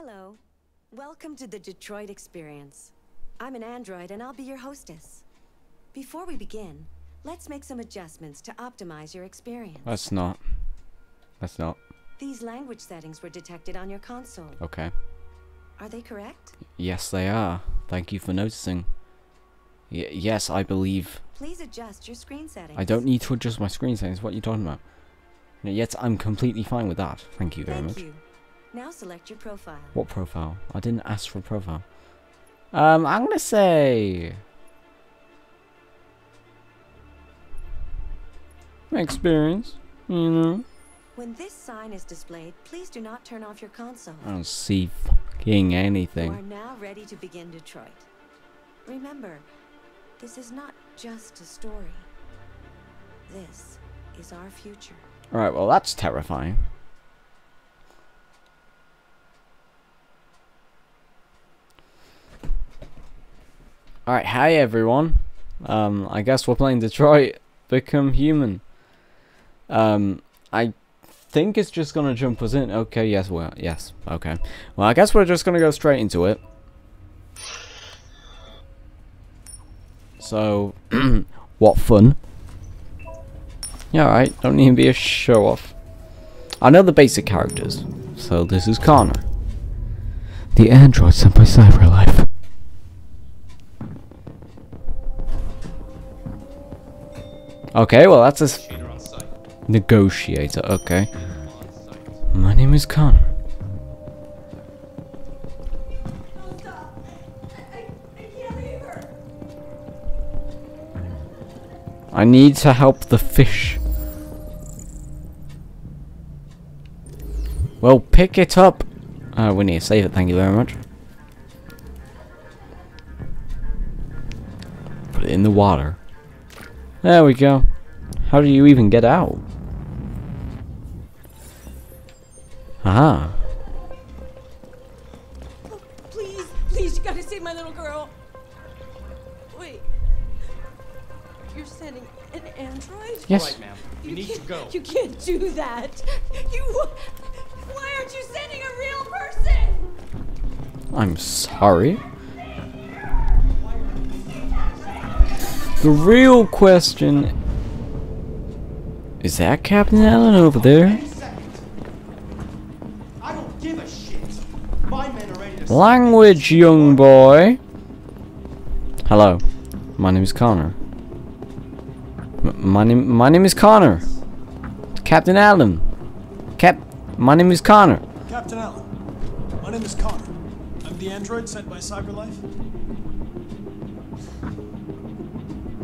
Hello. Welcome to the Detroit Experience. I'm an android and I'll be your hostess. Before we begin, let's make some adjustments to optimize your experience. That's not. That's not. These language settings were detected on your console. Okay. Are they correct? Yes, they are. Thank you for noticing. Y yes, I believe. Please adjust your screen settings. I don't need to adjust my screen settings. What are you talking about? Yet I'm completely fine with that. Thank you very Thank much. you. Now select your profile. What profile? I didn't ask for a profile. Um, I'm gonna say experience. You know, When this sign is displayed, please do not turn off your console. I don't see fucking anything. You are now ready to begin Detroit. Remember, this is not just a story. This is our future. All right, well that's terrifying. All right, hi everyone. Um, I guess we're playing Detroit Become Human. Um, I think it's just gonna jump us in. Okay, yes, well, yes, okay. Well, I guess we're just gonna go straight into it. So, what fun. Yeah, alright, don't even be a show off. I know the basic characters. So this is Connor. The android sent by Cyberlife. Okay, well that's a negotiator, okay. My name is Connor. I need to help the fish. Well, pick it up. Uh, we need to save it, thank you very much. Put it in the water. There we go. How do you even get out? Aha. Oh, please, please, you gotta save my little girl. Wait. You're sending an android? Yes. All right, ma'am. You, You need to can't- go. You can't do that. You. Why aren't you sending a real person? I'm sorry. The real question is that Captain Allen over there? I don't give a shit. My men are ready to. Language, young boy. Hello, my name is Connor. M- my name, my name is Connor. Captain Allen. Cap, my name is Connor. Captain Allen, my name is Connor. I'm the android sent by Cyberlife.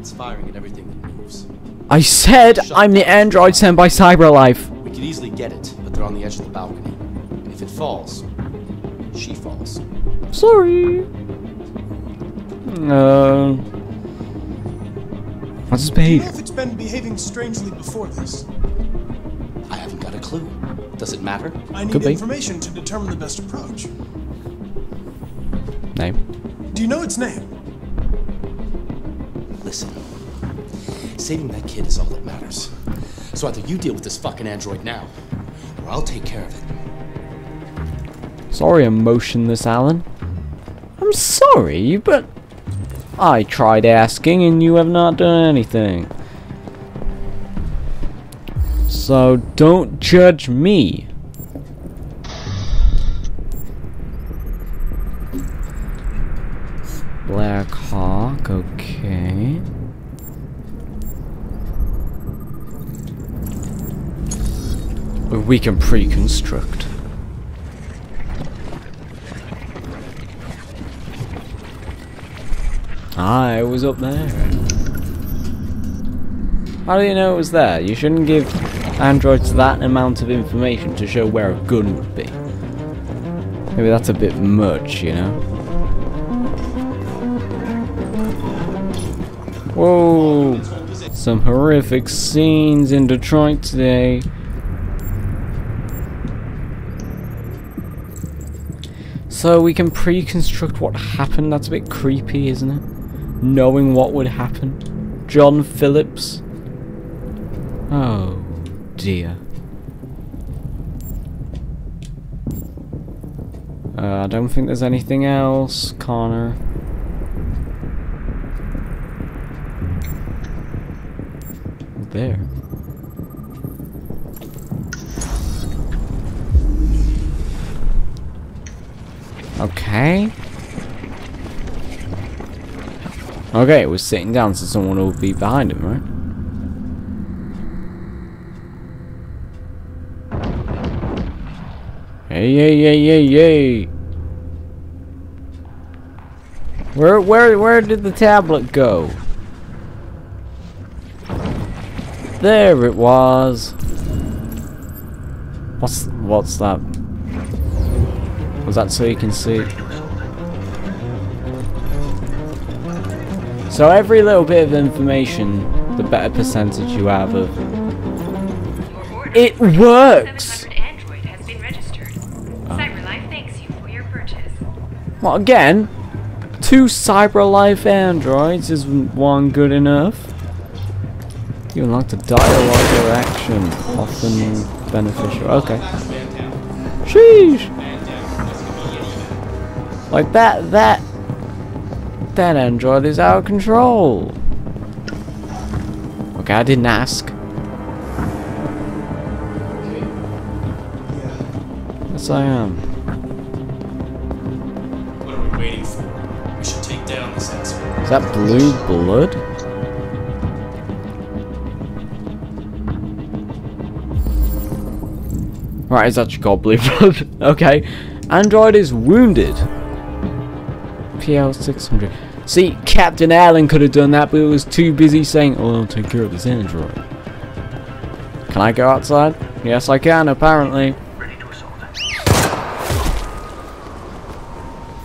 It's firing at everything that moves. I said I'm the android sent by Cyberlife. We could easily get it, but they're on the edge of the balcony. If it falls, she falls. Sorry. Uh, what's his Do you know if it's been behaving strangely before this? I haven't got a clue. Does it matter? I need Could be. information to determine the best approach. Name. Do you know its name? Listen. Saving that kid is all that matters. So either you deal with this fucking android now, or I'll take care of it. Sorry, emotionless Allen. I'm sorry, but I tried asking and you have not done anything. So don't judge me. We can pre-construct. Ah, it was up there. How do you know it was there? You shouldn't give androids that amount of information to show where a gun would be. Maybe that's a bit much, you know? Whoa! Some horrific scenes in Detroit today. So we can pre-construct what happened. That's a bit creepy, isn't it? Knowing what would happen. John Phillips. Oh dear. Uh, I don't think there's anything else, Connor. There. Okay. Okay, it was sitting down so someone will be behind him, right? Hey, hey, hey, hey, hey! Where, where, where did the tablet go? There it was. What's, what's that? Was that so you can see? So every little bit of information, the better percentage you have of. It works. Android has been registered. Oh. CyberLife thanks you for your purchase. Well, again, two CyberLife androids isn't one good enough. You unlock the dialogue or action, often beneficial. Okay. Sheesh. Like that, that, that android is out of control. Okay, I didn't ask. Yes, I am. What are we waiting for? We should take down this asshole. Is that blue blood? Right, it's actually called blue blood. okay. Android is wounded. PL600. See, Captain Allen could have done that, but it was too busy saying, oh, I'll take care of this android. Can I go outside? Yes, I can, apparently.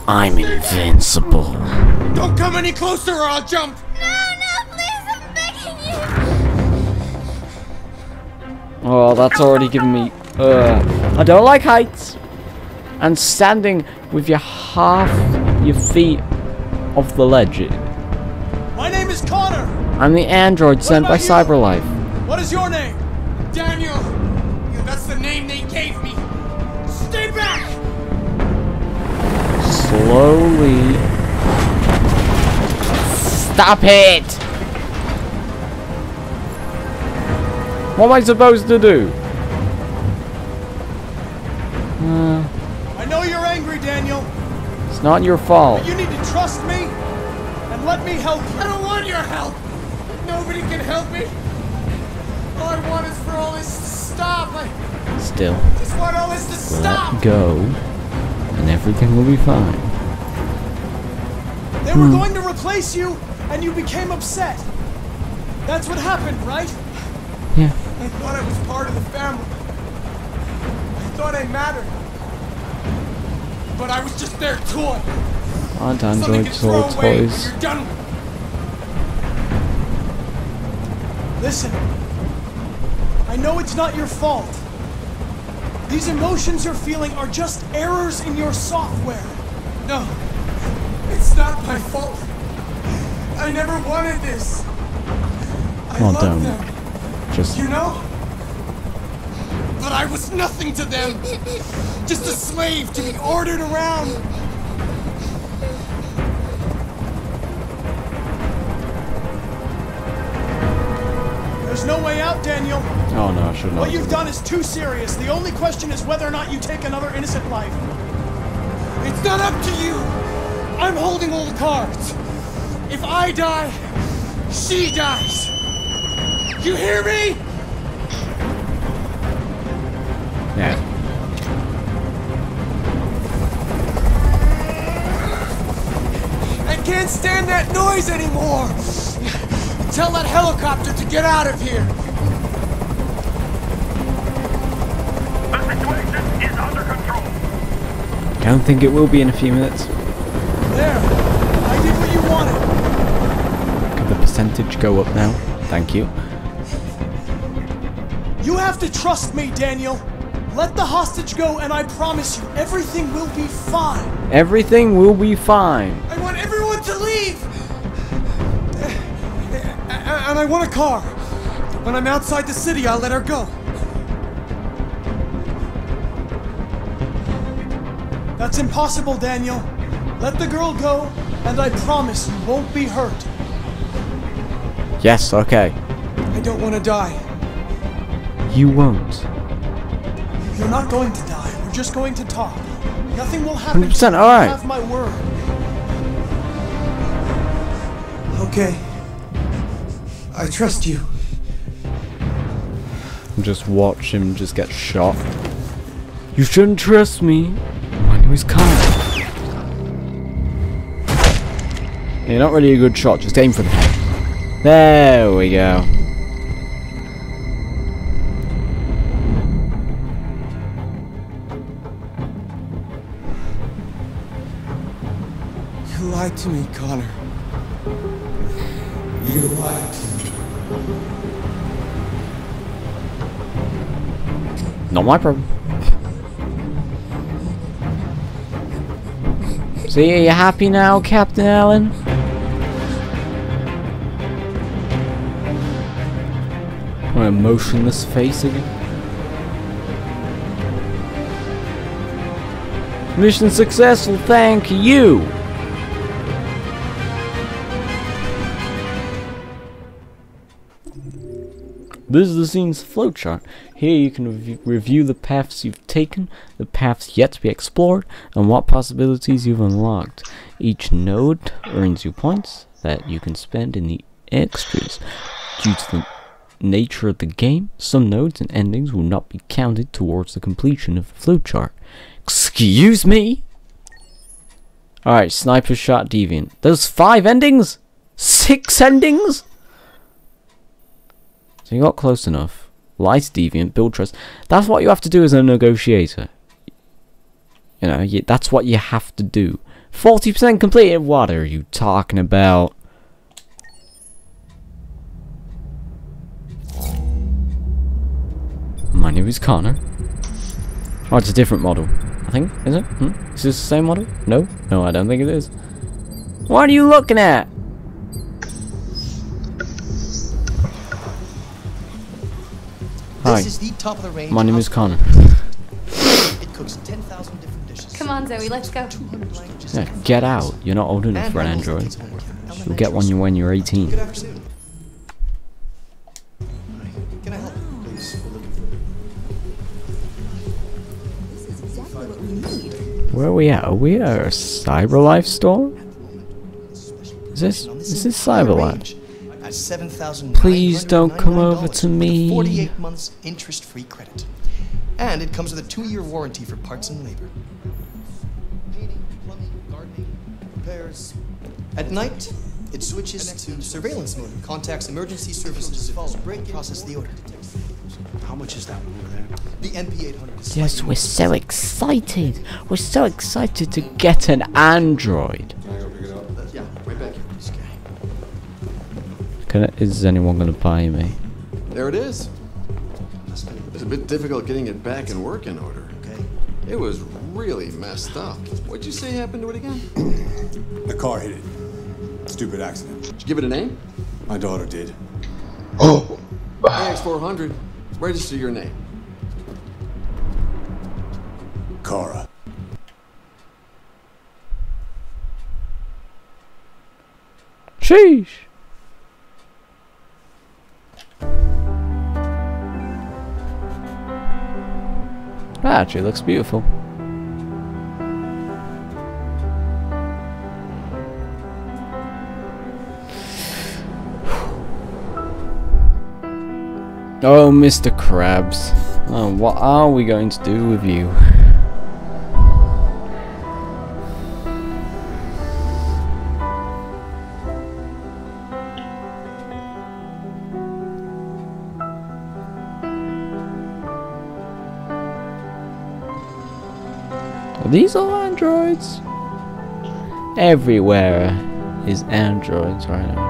I'm invincible. Don't come any closer or I'll jump! No, no, please, I'm begging you! Oh, that's already given me. Uh, I don't like heights. And standing with your half your feet off the ledge. My name is Connor. I'm the android sent by you? CyberLife. What is your name? Daniel! Yeah, that's the name they gave me! Stay back! Slowly. Stop it! What am I supposed to do? It's not your fault. But you need to trust me and let me help I don't want your help! Nobody can help me! All I want is for all this to stop! I Still, just want all this to stop! let go, and everything will be fine. They were hmm. going to replace you, and you became upset. That's what happened, right? Yeah. I thought I was part of the family. I thought I mattered. But I was just their toy. Aren't androids all toys? you're done with. Listen, I know it's not your fault. These emotions you're feeling are just errors in your software. No, it's not my fault. I never wanted this. I Well, love them, Just you know? But I was nothing to them. Just a slave to be ordered around. There's no way out, Daniel. oh no, I should not. What you've done is too serious. The only question is whether or not you take another innocent life. It's not up to you. I'm holding all the cards. If I die, she dies. You hear me? Yeah. I can't stand that noise anymore. Tell that helicopter to get out of here. The situation is under control. Don't think it will be in a few minutes. There. I did what you wanted. Could the percentage go up now? Thank you. You have to trust me, Daniel. Let the hostage go, and I promise you, everything will be fine. Everything will be fine. I want everyone to leave. And I want a car. When I'm outside the city, I'll let her go. That's impossible, Daniel. Let the girl go, and I promise you won't be hurt. Yes, okay. I don't want to die. You won't. You're not going to die. We're just going to talk. Nothing will happen. 100%, all right. Have my word. Okay. I trust you. Just watch him just get shot. You shouldn't trust me. My name is Connor. You're not really a good shot, just aim for the head. There we go. Lied to me, Connor. You lied to me. Not my problem. See, are you happy now, Captain Allen? My emotionless face again. Mission successful, thank you! This is the scene's flowchart. Here you can rev review the paths you've taken, the paths yet to be explored, and what possibilities you've unlocked. Each node earns you points that you can spend in the extras. Due to the nature of the game, some nodes and endings will not be counted towards the completion of the flowchart. Excuse me? Alright, Sniper Shot Deviant. Those five endings? Six endings? So you got close enough. Light Deviant, build trust. That's what you have to do as a negotiator. You know, you, that's what you have to do. 40% completed? What are you talking about? My name is Connor. Oh, it's a different model. I think, is it? Hmm? Is this the same model? No? No, I don't think it is. What are you looking at? Hi, This is the top of the range. my name is Connor. It cooks 10,000 different dishes. Come on, Zoe, let's go. Yeah, get out. You're not old enough And for an handles android. kids' homework. You'll get one when you're 18. Good afternoon. Can I help you, please? We're looking for Where are we at? Are we at a CyberLife store? Is this is this CyberLife? At $7,999 Please don't come over to me. 48 months interest-free credit. And it comes with a two-year warranty for parts and labor. Painting, plumbing, gardening, repairs. At night, it switches to surveillance mode. Contacts emergency services. Phone. Break process the order. How much is that one over there? The NP800 Yes, we're so excited. We're so excited to get an android. Can I, is anyone gonna buy me? There it is. It's a bit difficult getting it back in working order. Okay. It was really messed up. What'd you say happened to it again? The car hit it. Stupid accident. Did you give it a name? My daughter did. Oh. AX400. Register your name. Kara. Sheesh. That actually looks beautiful. Oh, Mr. Krabs. Oh, what are we going to do with you? Are these all androids? Everywhere is androids right now.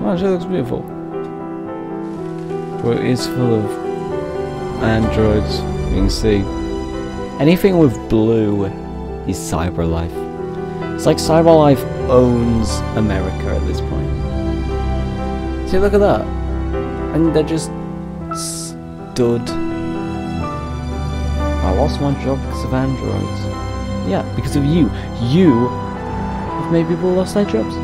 Wow, she looks beautiful. Well, it is full of androids You can see anything with blue is CyberLife. It's like CyberLife owns America at this point. See, look at that. And they're just stood. I lost my job because of androids. Yeah, because of you. You have made people lost their jobs.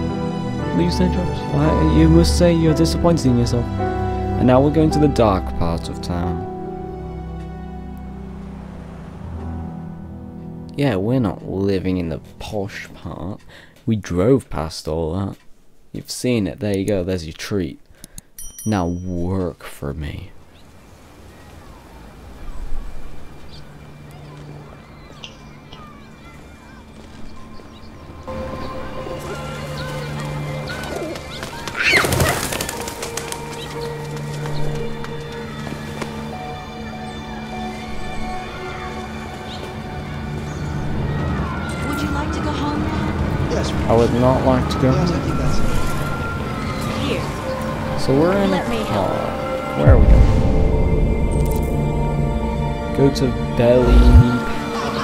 Lose their jobs. I, you must say you're disappointed in yourself. And now we're going to the dark part of town. Yeah, we're not living in the posh part. We drove past all that. You've seen it. There you go. There's your treat. Now work for me. Go. Yes, I think that's it. Here. So we're in Let a me uh, help. car. Where are we going? Go to Bellini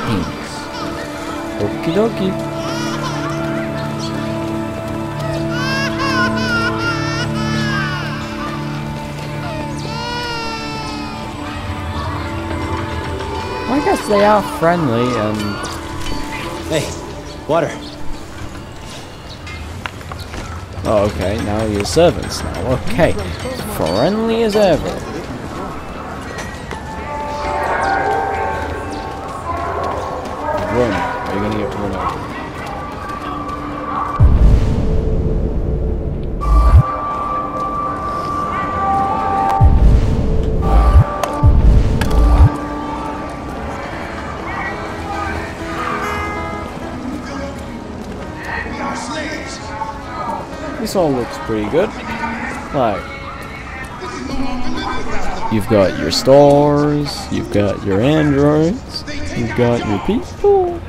Paints. Okie dokie. I guess they are friendly and Hey, water. Okay, now you're servants now. Okay. Friendly as ever. Run. Are you gonna get run over? All looks pretty good. Like, you've got your stars, you've got your androids, you've got your people.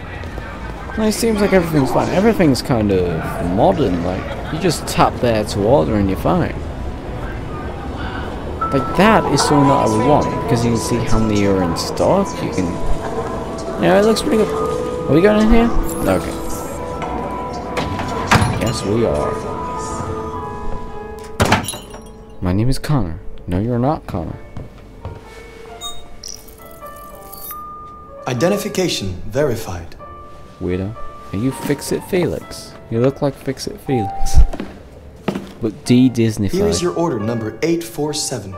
And it seems like everything's fine. Everything's kind of modern. Like, you just tap there to order and you're fine. Like, that is something that I would want because you can see how many are in stock. You can. Yeah, it looks pretty good. Are we going in here? Okay. Yes, we are. My name is Connor. No, you're not Connor. Identification verified. Weirdo. Are you Fix It Felix? You look like Fix It Felix. But D Disney Here is your order number 847.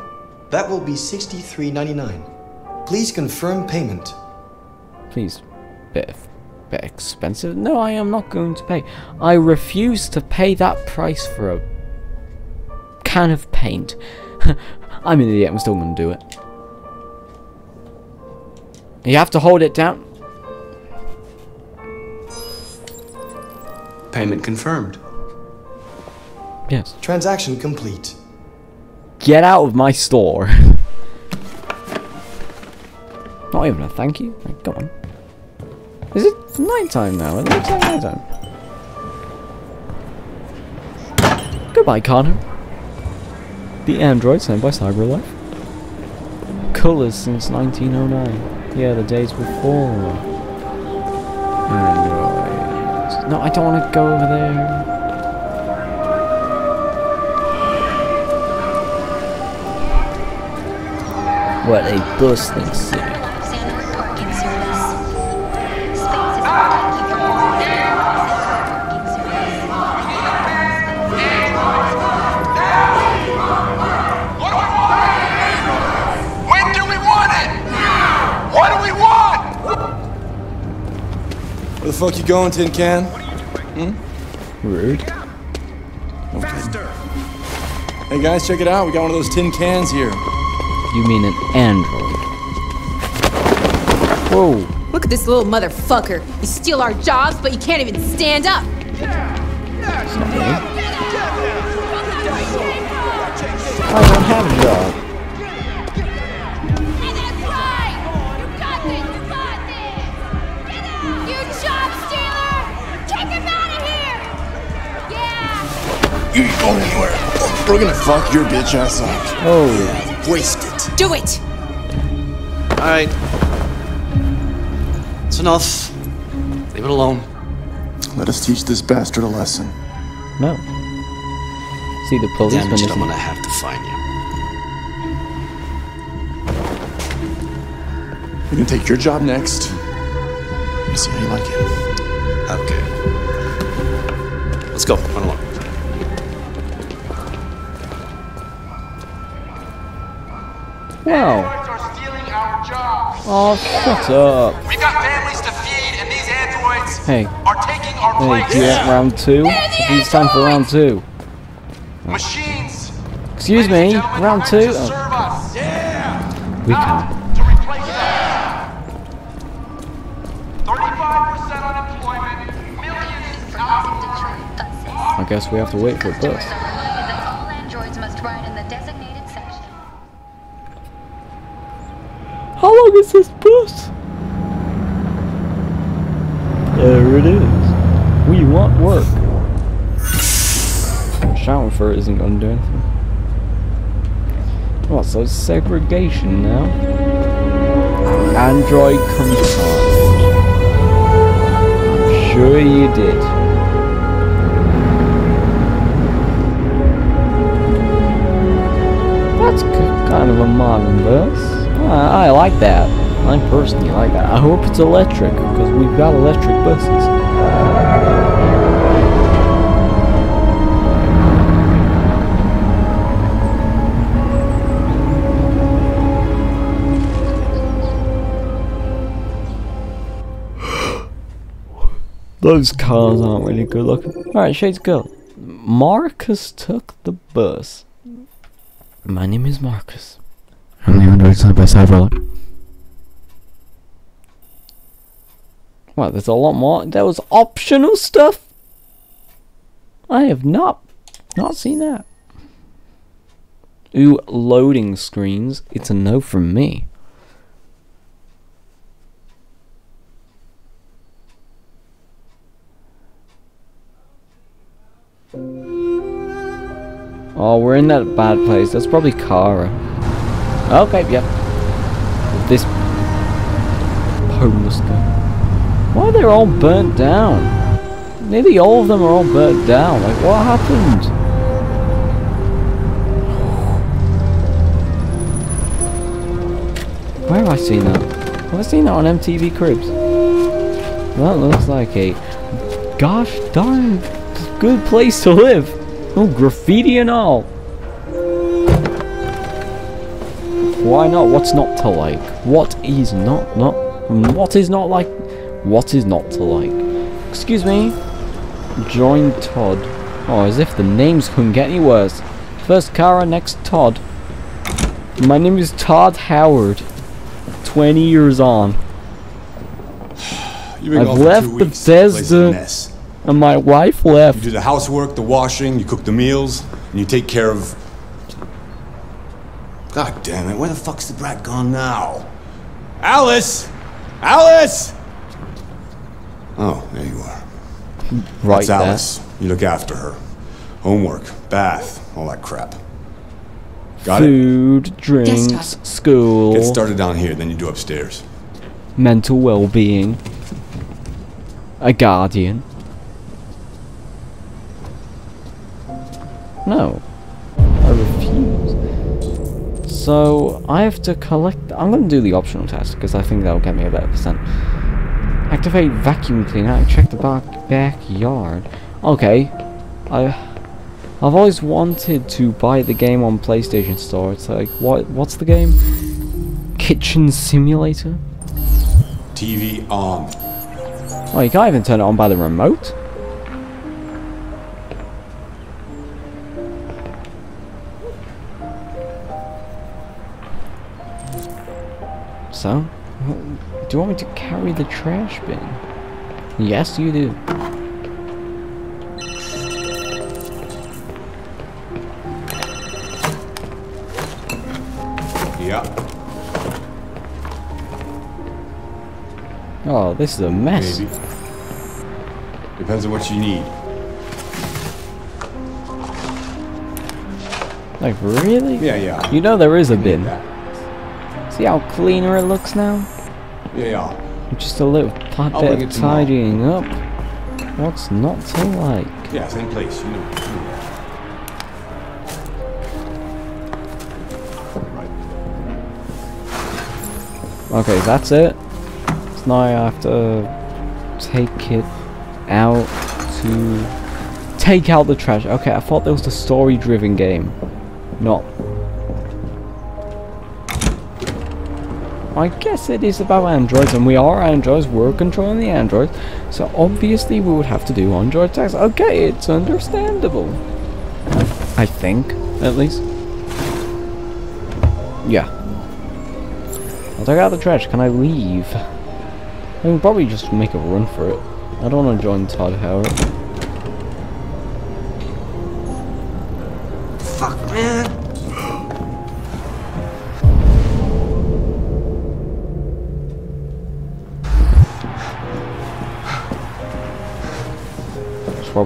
That will be $63.99. Please confirm payment. Please. Bit, bit expensive? No, I am not going to pay. I refuse to pay that price for a can of paint. I'm an idiot, I'm still gonna do it. You have to hold it down. Payment confirmed. Yes. Transaction complete. Get out of my store. Not even a thank you. Like, come on. Is it nighttime now? It looks like nighttime. Goodbye, Connor. The android sent by CyberLife. Colors since 1909. Yeah, the days before. Androids. No, I don't want to go over there. What a bustling city. Fuck you going, Tin Can? Hmm? Rude. Hey guys, check it out. We got one of those tin cans here. You mean an android? Whoa. Look at this little motherfucker. You steal our jobs, but you can't even stand up. I don't have a job. We're gonna fuck your bitch ass up. Oh. Yeah, Waste it. Do it! All right. It's enough. Leave it alone. Let us teach this bastard a lesson. No. See the policeman. Damn it, isn't I'm gonna have to find you. You can take your job next. Let's see how you like it. Okay. Let's go. Run along. Wow. are stealing our jobs. Oh, shut up. We got families to feed, and these androids Hey. are taking our Hey, place. do you round two? It's time for round two. Machines Excuse me, round two? Oh. Yeah. we can. To replace us. 35% unemployment, millions out of work. I guess we have to wait for a bus. All androids must ride in the designated section. How long is this bus? There it is. We want work. For it isn't going to do anything. What, so segregation now? Android contact. I'm sure you did. That's kind of a modern bus. I, I like that. I personally like that. I hope it's electric, because we've got electric buses. Those cars aren't really good looking. Alright, Shades Girl. Marcus took the bus. My name is Marcus. I'm the Android side by side roller. What, there's a lot more? There was optional stuff? I have not not seen that. Ooh, loading screens. It's a no from me. Oh, we're in that bad place. That's probably Kara. Okay, yep. This homeless guy. Why are they all burnt down? Nearly all of them are all burnt down. Like, what happened? Where have I seen that? Have I seen that on MTV Cribs? That looks like a gosh darn good place to live. Oh, graffiti and all. Why not? What's not to like? What is not not? What is not like? What is not to like? Excuse me. Join Todd. Oh, as if the names couldn't get any worse. First Kara, next Todd. My name is Todd Howard. 20 years on. I've left two weeks. Place is a Bethesda and my wife left. You do the housework, the washing, you cook the meals, and you take care of. God damn it! Where the fuck's the brat gone now? Alice, Alice. Oh, there you are. Right That's there. Alice. You look after her. Homework, bath, all that crap. Got it. Food, drinks, school, Get started down here, then you do upstairs. mental well-being, a guardian. No, I refuse. So I have to collect. I'm going to do the optional test because I think that'll get me a better percent. Activate vacuum cleaner and check the back backyard. Okay, I. I've always wanted to buy the game on PlayStation Store. It's like, what? What's the game? Kitchen Simulator. TV on. Oh, you can't even turn it on by the remote? So, do you want me to carry the trash bin? Yes, you do. Yeah. Oh, this is a mess. Maybe. Depends on what you need. Like, really? Yeah, yeah. You know there is a bin. See how cleaner it looks now? Yeah. Just a little I'll bit of tidying up. What's not to like? Yeah, same place. You know. Okay, that's it. So now I have to take it out to take out the trash. Okay, I thought there was a story-driven game, not. I guess it is about androids, and we are androids. We're controlling the androids, so obviously we would have to do android attacks. Okay, it's understandable. I think, at least. Yeah. I'll take out the trash. Can I leave? I can probably just make a run for it. I don't want to join Todd Howard. Fuck, man.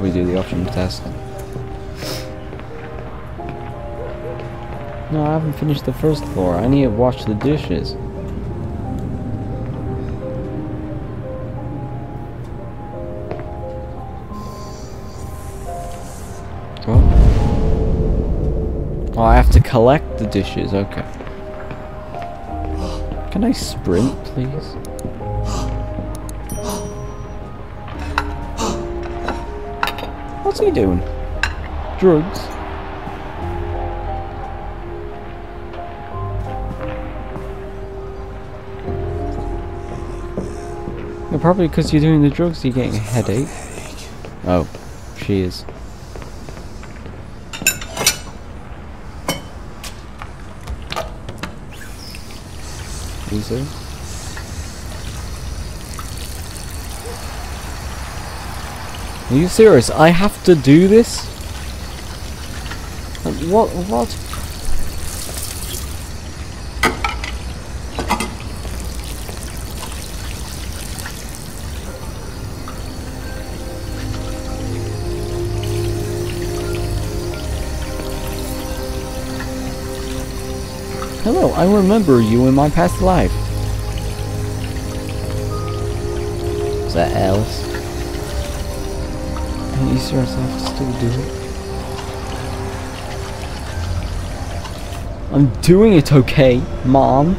Probably do the option test. No, I haven't finished the first floor. I need to wash the dishes. Oh. Oh, I have to collect the dishes. Okay. Can I sprint, please? He doing? Drugs? Probably because you're doing the drugs, you're getting a headache. Oh, she is. Easy. Are you serious? I have to do this? Um, what? What? Hello, I remember you in my past life. Is that Alice? Are you serious? I have to still do it? I'm doing it okay, Mom.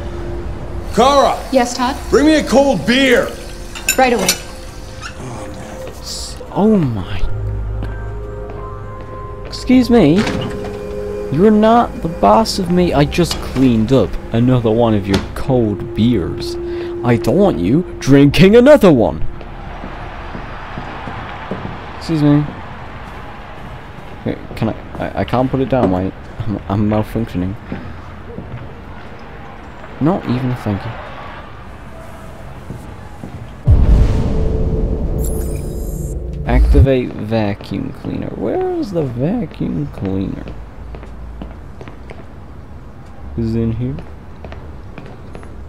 Kara, Yes, Todd? bring me a cold beer. Right away. Oh my. Excuse me? You're not the boss of me. I just cleaned up another one of your cold beers. I don't want you drinking another one. Excuse me. Can I, I? I can't put it down. Wait, I'm, I'm malfunctioning. Not even a thank you. Activate vacuum cleaner. Where is the vacuum cleaner? Is it in here?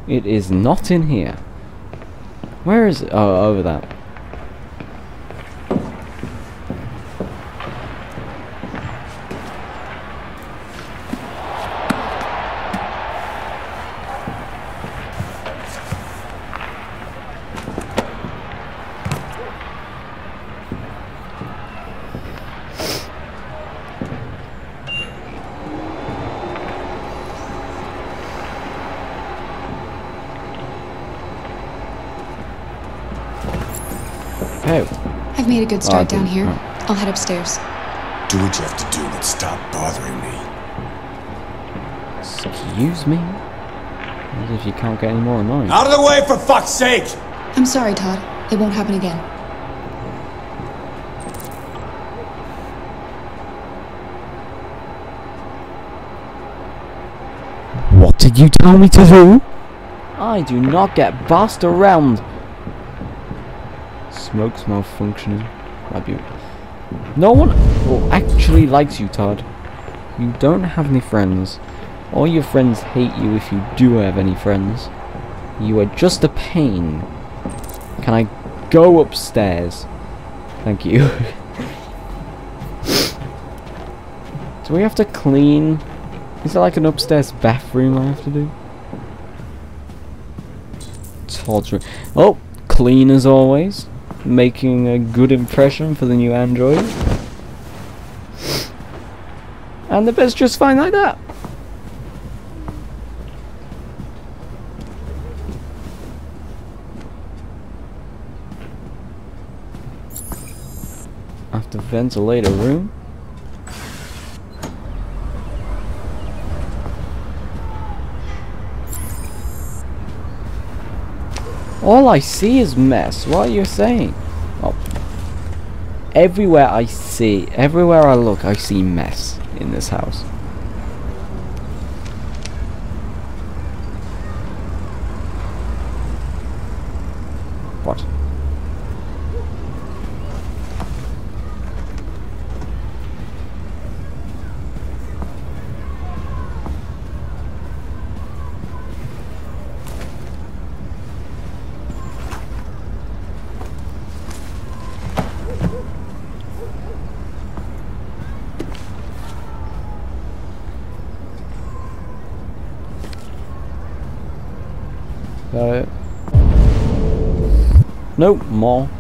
It is not in here. Where is it? Oh, over that. Oh. I've made a good Oh, start ah, down here. oh. I'll head upstairs. Do what you have to do, but stop bothering me. Excuse me? As if you can't get any more annoying. Out of the way, for fuck's sake! I'm sorry, Todd. It won't happen again. What did you tell me to do? I do not get bossed around. Smoke's malfunctioning. Rabu. No one actually likes you, Todd. You don't have any friends. All your friends hate you if you do have any friends. You are just a pain. Can I go upstairs? Thank you. do we have to clean? Is there like an upstairs bathroom I have to do? Room. Oh, clean as always, making a good impression for the new Android. And the bed's just fine like that. After ventilator room. All I see is mess. What are you saying? Oh. Everywhere I see, everywhere I look, I see mess in this house. What? Got it. Nope, more.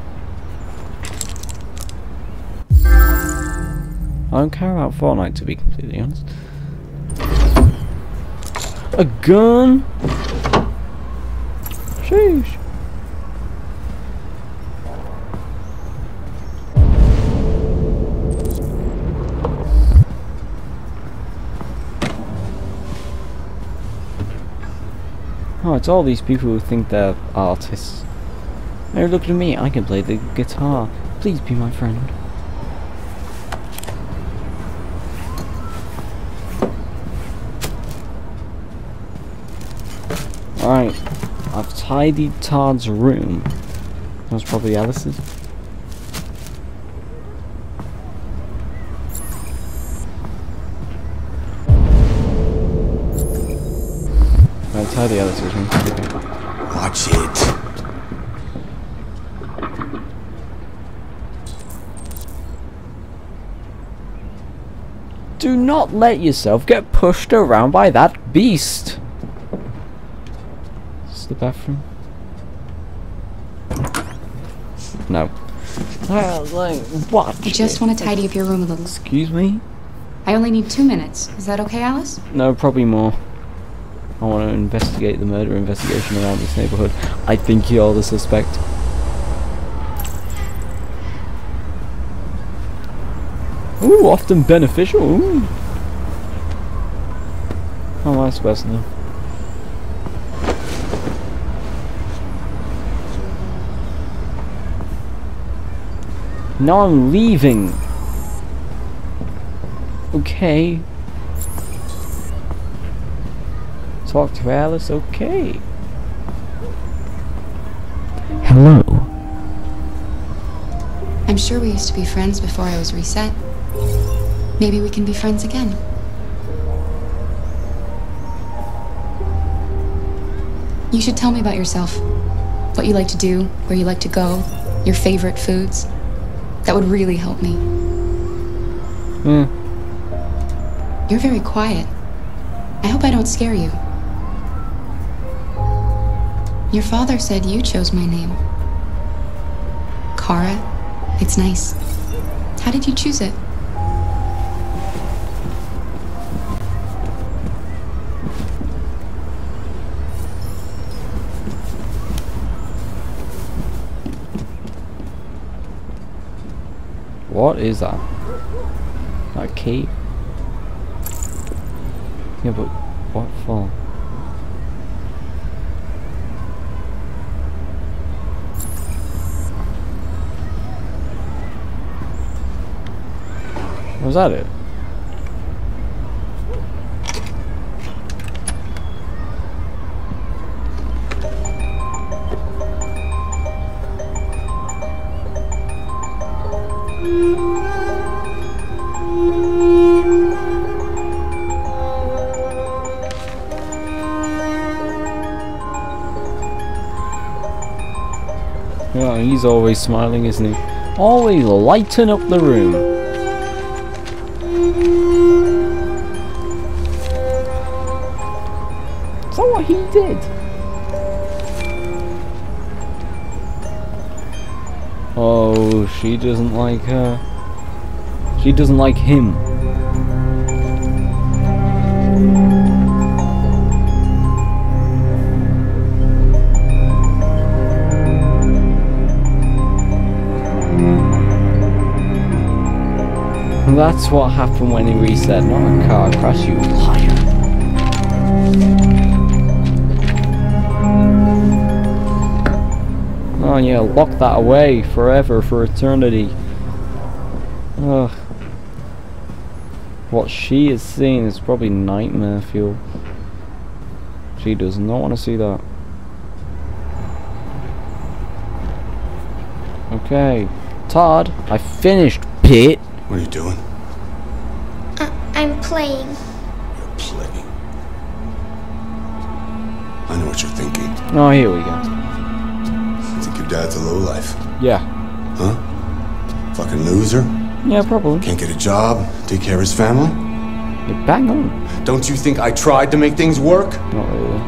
I don't care about Fortnite to be completely honest. A gun? Sheesh. Oh, it's all these people who think they're artists. Hey, look at me, I can play the guitar. Please be my friend. Alright, I've tidied Todd's room. That was probably Alice's. I'll tidy Alice's room. Watch it. Not let yourself get pushed around by that beast. Is the bathroom? No. Uh, like, what? I just want to tidy up your room a little. Excuse me? I only need two minutes. Is that okay, Alice? No, probably more. I want to investigate the murder investigation around this neighborhood. I think you're the suspect. Ooh, often beneficial. Ooh. Oh, that's personal. Now I'm leaving. Okay. Talk to Alice, okay. Hello. I'm sure we used to be friends before I was reset. Maybe we can be friends again. You should tell me about yourself. What you like to do, where you like to go, your favorite foods. That would really help me. Hmm. You're very quiet. I hope I don't scare you. Your father said you chose my name. Kara. It's nice. How did you choose it? What is that? A key? Yeah, but what for? Was that it? He's always smiling, isn't he? Always lighten up the room. Is that what he did? Oh, she doesn't like her. She doesn't like him. That's what happened when he reset, not a car crash, you liar. Oh yeah, lock that away forever, for eternity. Ugh. What she is seeing is probably nightmare fuel. She does not want to see that. Okay. Todd, I finished, Pit. What are you doing? Uh, I'm playing. You're playing. I know what you're thinking. Oh, here we go. I think your dad's a lowlife. Yeah. Huh? Fucking loser? Yeah, probably. Can't get a job, take care of his family? You're bang on. Don't you think I tried to make things work? Not really.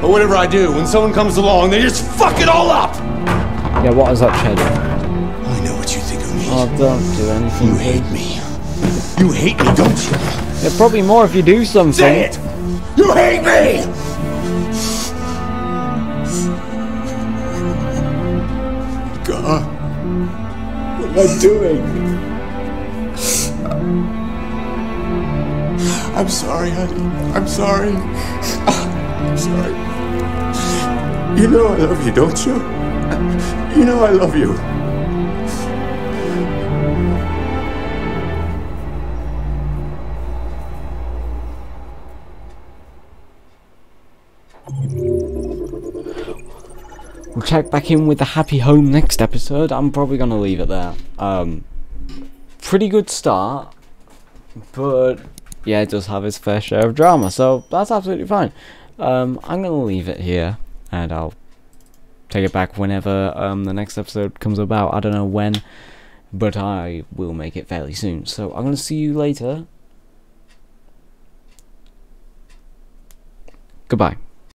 But whatever I do, when someone comes along, they just fuck it all up! Yeah, what is that cheddar? Oh, don't do anything. You hate me. You hate me, don't you? Yeah, probably more if you do something. Say it! You hate me! God. What am I doing? I'm sorry, honey. I'm sorry. I'm sorry. You know I love you, don't you? You know I love you. Check back in with the happy home next episode. I'm probably gonna leave it there. Um, pretty good start, but yeah, it does have its fair share of drama, so that's absolutely fine. Um, I'm gonna leave it here, and I'll take it back whenever um, the next episode comes about. I don't know when, but I will make it fairly soon. So I'm gonna see you later. Goodbye.